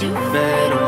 you fade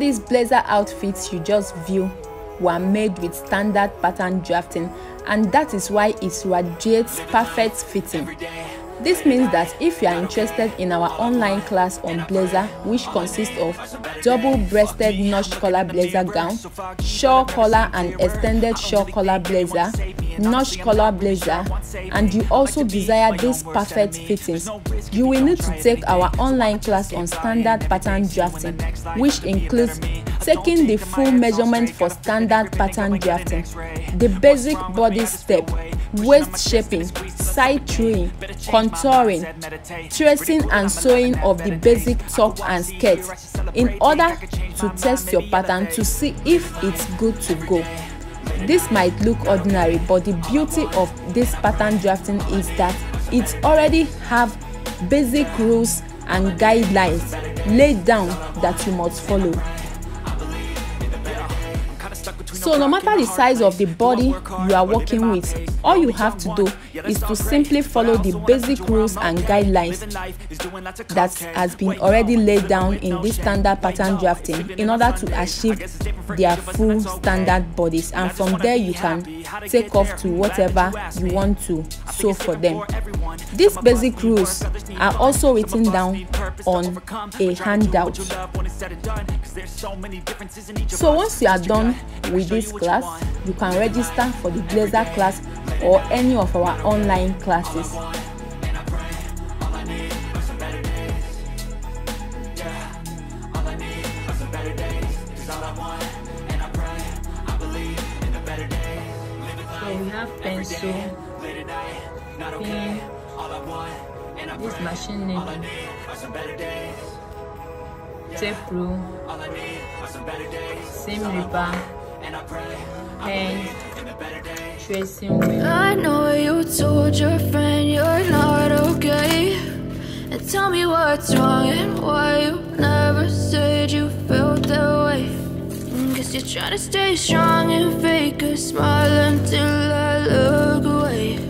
these blazer outfits you just view were made with standard pattern drafting and that is why it radiates perfect fitting. This means that if you are interested in our online class on blazer which consists of double-breasted notch collar blazer gown, shawl collar and extended shawl collar blazer, notch collar blazer and you also desire these perfect fittings, you will need to take our online class on standard pattern drafting which includes taking the full measurement for standard pattern drafting, the basic body step, waist shaping, side throwing, contouring, tracing and sewing of the basic top and skirt in order to test your pattern to see if it's good to go. This might look ordinary but the beauty of this pattern drafting is that it already have basic rules and guidelines laid down that you must follow. So no matter the size of the body you are working with, all you have to do is to simply follow the basic rules and guidelines that has been already laid down in this standard pattern drafting in order to achieve their full standard bodies and from there you can take off to whatever you want to sew for them. These basic rules are also written down on a handout. So once you are done with this class, you can register for the Blazer class or any of our online classes. So we have pencil, pin, this machine needle, tape rule, seam ripper, pen, tracing wheel. I know you told your friend you're not okay. And tell me what's wrong and why you never said you felt that way. Mm, guess you're trying to stay strong and fake a smile until I look away.